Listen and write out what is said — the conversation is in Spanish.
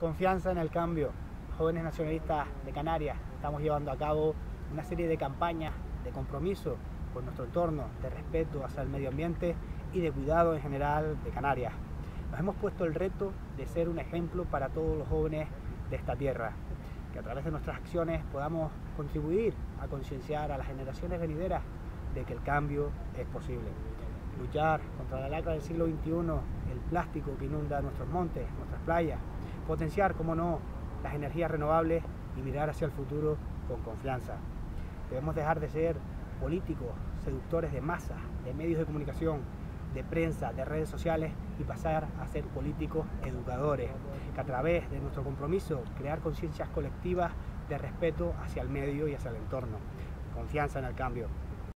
Confianza en el cambio. Jóvenes nacionalistas de Canarias estamos llevando a cabo una serie de campañas de compromiso con nuestro entorno, de respeto hacia el medio ambiente y de cuidado en general de Canarias. Nos hemos puesto el reto de ser un ejemplo para todos los jóvenes de esta tierra, que a través de nuestras acciones podamos contribuir a concienciar a las generaciones venideras de que el cambio es posible. Luchar contra la lacra del siglo XXI, el plástico que inunda nuestros montes, nuestras playas, potenciar, como no, las energías renovables y mirar hacia el futuro con confianza. Debemos dejar de ser políticos, seductores de masas, de medios de comunicación, de prensa, de redes sociales y pasar a ser políticos educadores, que a través de nuestro compromiso crear conciencias colectivas de respeto hacia el medio y hacia el entorno. Confianza en el cambio.